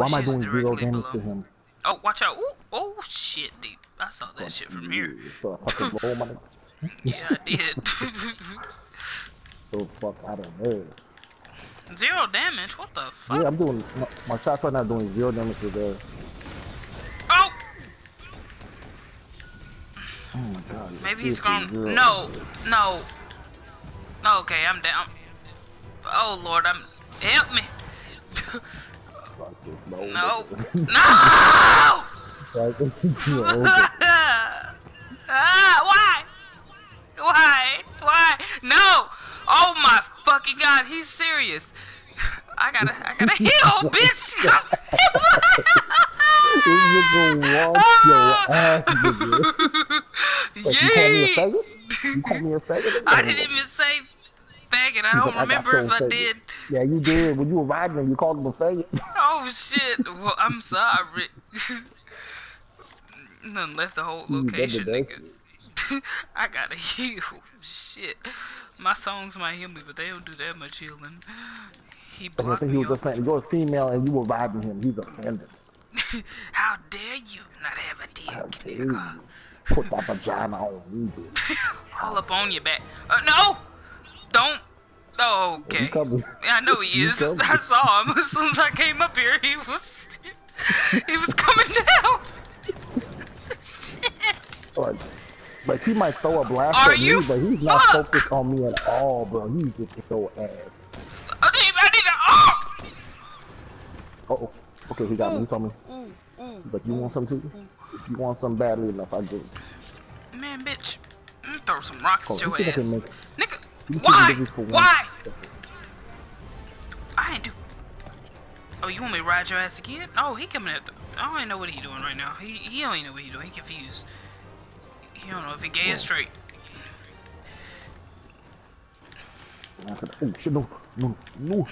Why am I doing zero damage below. to him? Oh, watch out. Ooh, oh, shit, dude. I saw that shit from here. So I fucking blow my nigga. Yeah, I did. So fuck out of there. Zero damage? What the fuck? Yeah, I'm doing my, my shots right now doing zero damage to there. Oh! Oh my god. Maybe he's gone. No, no. Okay, I'm down. Oh lord, I'm. Help me. No. No! Ah, why? Why? Why? No! Oh my fucking god, he's serious. I gotta, I gotta heal, bitch. This nigga wants your ass, nigga. Like, you call me a Yay! faggot? You call me a faggot? I didn't even say faggot. I don't I remember if I did. Yeah, you did. When you were riding him, you called him a faggot. Oh shit. Well, I'm sorry. Done left the whole location, nigga. I gotta heal. Shit. My songs might heal me, but they don't do that much healing. He I blocked think he was off. offended. You're a female and you were riding him. He's offended. How dare you not have a How dick, dare nigga? you Put that vagina on me. All up on your back. Uh, no! Don't. Oh, okay. Yeah, I know he is. I saw him as soon as I came up here. He was, he was coming down. Shit. Like, like he might throw a blast Are at me, you but he's not fuck? focused on me at all, bro. He's just to throw ass. I need, I need a. Oh! Uh oh. Okay, he got me. He told me. Ooh, ooh. But you want some too? If you want some badly enough, I do. Man, bitch. Throw some rocks Oh, at you your think I can ass. Nigga, why? can do this for one Why? I ain't do. Oh, you want me to ride your ass again? Oh, he coming at the. I don't know what he doing right now. He he don't even know what he doing. He confused. He don't know if he gay or straight. Oh shit! No, no, no. Uh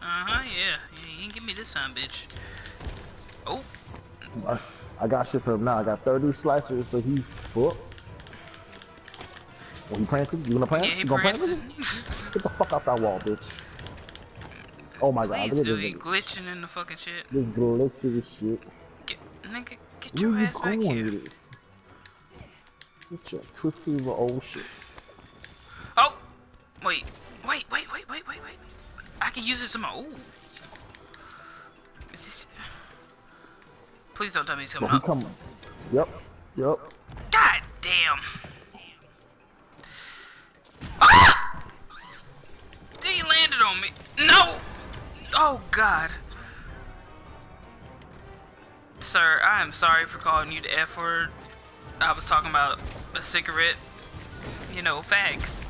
huh. Yeah. yeah. You ain't give me this time, bitch. Oh. I, I got shit for him now. I got 30 slicers, so he's fucked. Oh, he prancing? You gonna prance? Yeah, you gonna prancing. Get the fuck out that wall, bitch. Oh my god, Please at He this. glitching in the fucking shit. This glitchy shit. Get, nigga, get Where your you ass back going here. Get your twisty little old shit. Oh! Wait. Wait, wait, wait, wait, wait, wait. I can use this in my. Ooh. Is this. Please don't tell me he's coming he up. coming. Yep, yep. God damn. Ah! He landed on me. No! Oh, God. Sir, I am sorry for calling you the F word. I was talking about a cigarette. You know, fags.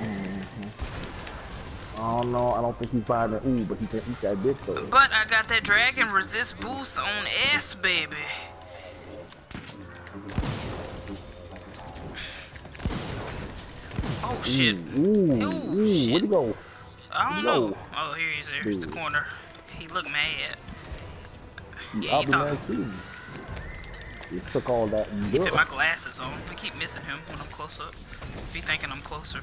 Mm-hmm. I don't know. I don't think he's buying that. Ooh, but he can eat that dick though. But I got that dragon resist boost on S, baby. Oh shit. Ooh, ooh, oh, Ooh, ooh. shit. Where'd he go? I don't No. know. Oh, here he is. Here's the corner. He looked mad. Yeah, I'll he be thought- mad too. He took all that and He put my glasses on. I keep missing him when I'm close up. Be thinking I'm closer.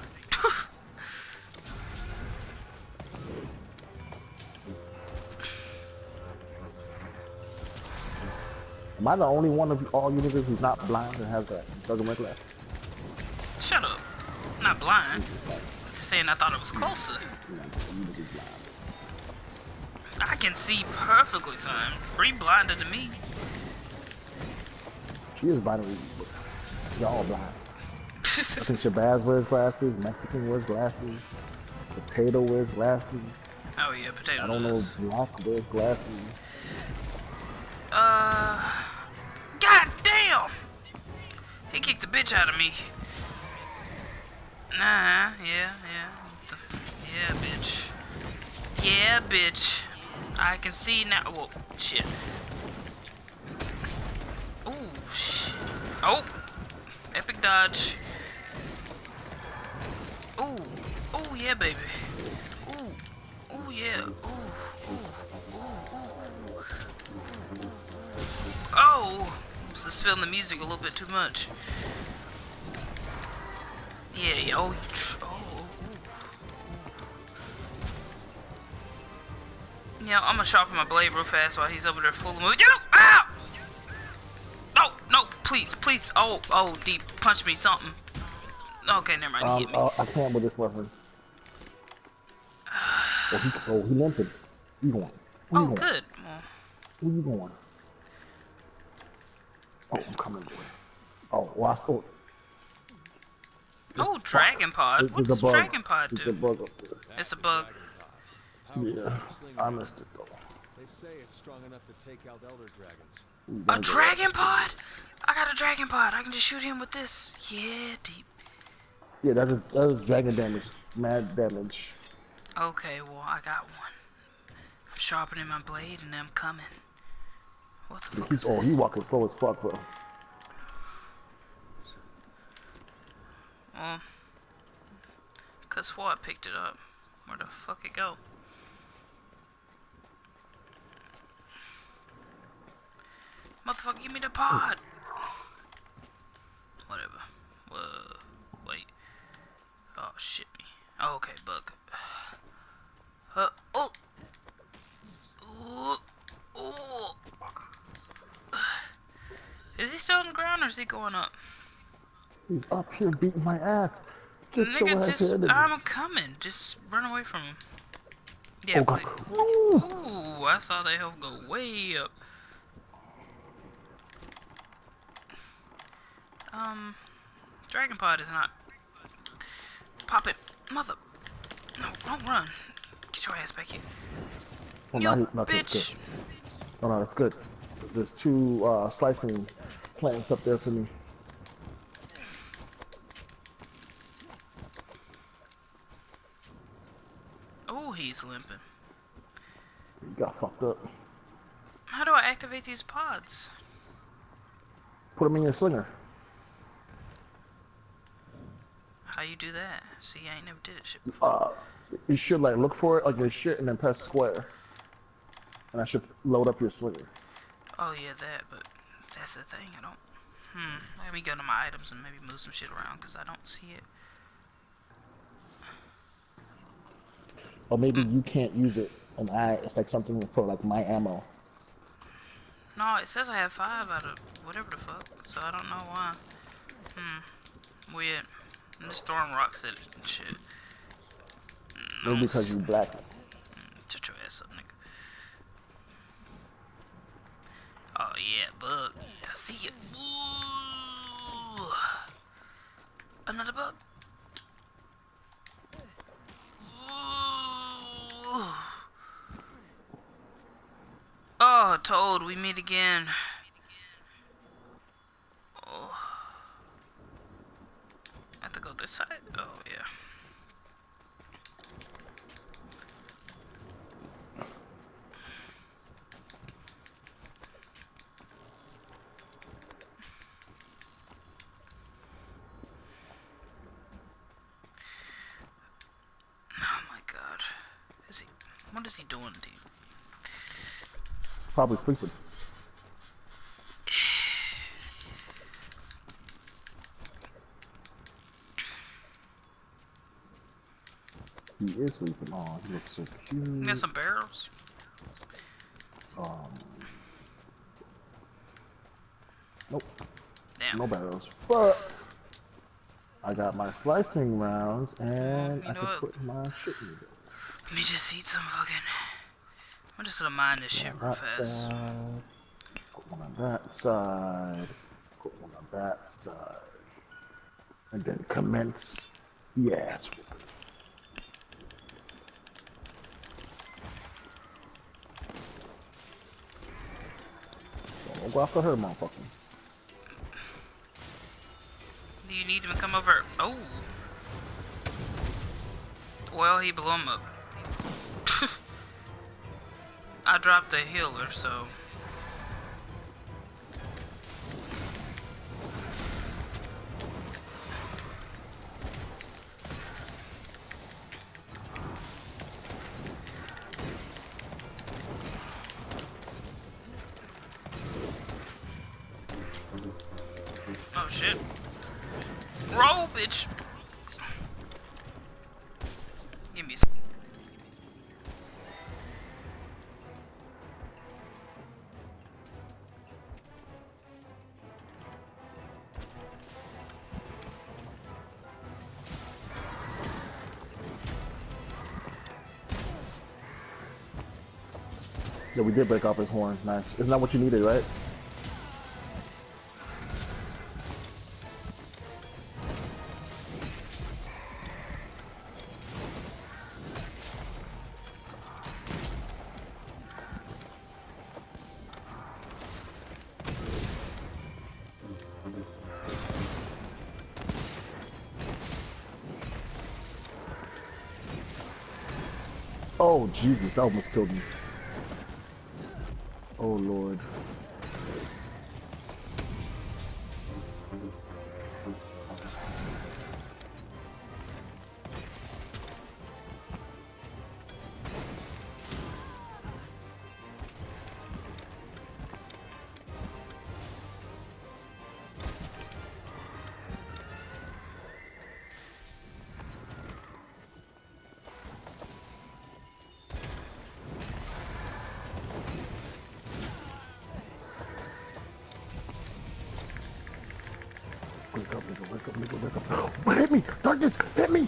Am I the only one of all you niggas who's not blind and has that government glass? Shut up. I'm not blind. Saying I thought it was closer. I can see perfectly fine. Bree blinder to me. She is blind. but Y'all blind. I think Shabazz wears glasses. Mexican wears glasses. Potato wears glasses. oh yeah, potato I don't know. does. Block wears glasses. Uh, god damn! He kicked the bitch out of me. Nah, yeah, yeah, yeah, bitch. Yeah, bitch. I can see now. Whoa, shit. Ooh, shit. Oh, epic dodge. Ooh, ooh, yeah, baby. Ooh, ooh, yeah. Ooh. Oh! Just feeling the music a little bit too much. Yeah, yeah, oh, oh. Yeah, I'm gonna sharpen my blade real fast while he's over there full of mood. You! Ah! No, no, please, please. Oh, oh, deep. Punch me, something. Okay, never mind. He Um, hit me. uh, I can't with this weapon. Oh, he, oh, he. Where you going? Where oh, you going? good. Where you going? Oh, I'm coming. Oh, well, I saw. Oh, Dragon Pod. There's What a does bug. Dragon Pod There's a do? bug up there. It's a bug. Yeah, I missed it though. They say it's strong enough to take out elder dragons. A Dragon Pod? I got a Dragon Pod. I can just shoot him with this. Yeah, deep. Yeah, that is that is dragon damage, mad damage. Okay, well, I got one. I'm sharpening my blade and I'm coming. What the fuck He's, is oh, that? he walking slow as fuck, bro. Well, cause SWAT picked it up. Where the fuck it go? Motherfucker, give me the pod! Whatever. Whoa. Wait. Oh, shit me. Oh, okay, bug. Uh, oh! Ooh. Ooh. Is he still on the ground or is he going up? He's up here beating my ass. Get your Nigga, ass just, here. I'm coming. Just run away from him. Yeah, oh god. Ooh. Ooh, I saw that health go way up. Um, Dragon Pod is not. Pop it, mother. No, don't run. Get your ass back here. Oh, you no, he- no, it's bitch. good. Oh no, it's good. There's two uh, slicing plants up there for me. Oh, he's limping. He got fucked up. How do I activate these pods? Put them in your slinger. How you do that? See, I ain't never did it shit. Uh, you should like look for it like your shit and then press square. And I should load up your slinger. Oh yeah, that. But that's the thing. I don't. Hmm. Let me go to my items and maybe move some shit around because I don't see it. Or maybe you can't use it and I it's like something for like my ammo. No, it says I have five out of whatever the fuck, so I don't know why. Hmm. Weird. I'm just throwing rocks at it and shit. Maybe no, because you black. Shut your ass up, nigga. Oh yeah, bug. I see it. Ooh. Another bug. Ooh. Toad, we meet again. Oh. I have to go this side? Oh, yeah. Oh. What is he doing, dude? Probably sleeping. He is sleeping. Oh, he looks so You cute. got some barrels? Um, nope, Damn. no barrels. But I got my slicing rounds and you I know can what? put my shit in there. Let me just eat some fucking. I'm just gonna mine this shit real fast. side, put one on that side, put one on that side, and then commence the ass whooping. Don't go after her, motherfucker. Do you need him to come over? Oh. Well, he blew him up. I dropped a healer, so. Oh shit. Roll, bitch! Yeah, we did break off his horns. Nice. Isn't that what you needed, right? Oh, Jesus, that almost killed me. Oh, Lord. Hit me? Darkness, hit me!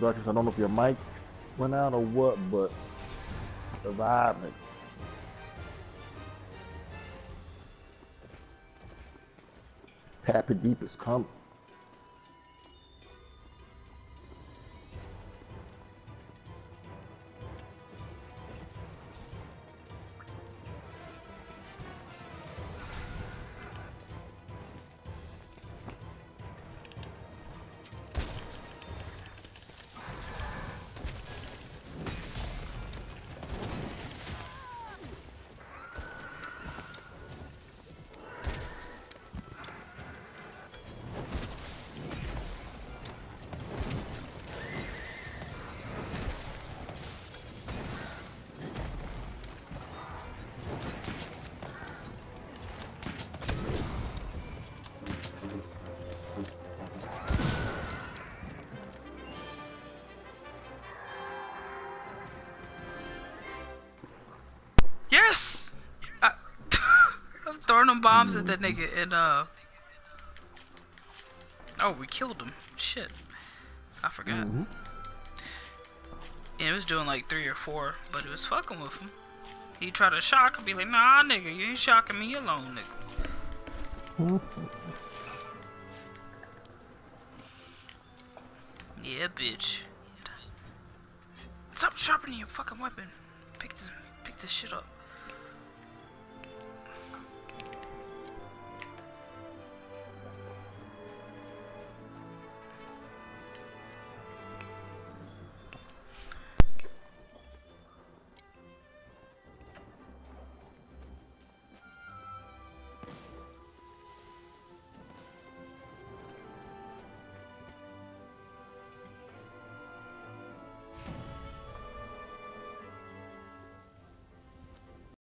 Darkness, I don't know if your mic went out or what, but the surviving. Happy Deep is coming. Throwing them bombs at that nigga and uh. Oh, we killed him. Shit. I forgot. Mhm. And it was doing like three or four, but it was fucking with him. He tried to shock him, be like, nah, nigga, you ain't shocking me alone, nigga. Yeah, bitch. Stop sharpening your fucking weapon. Pick this, pick this shit up.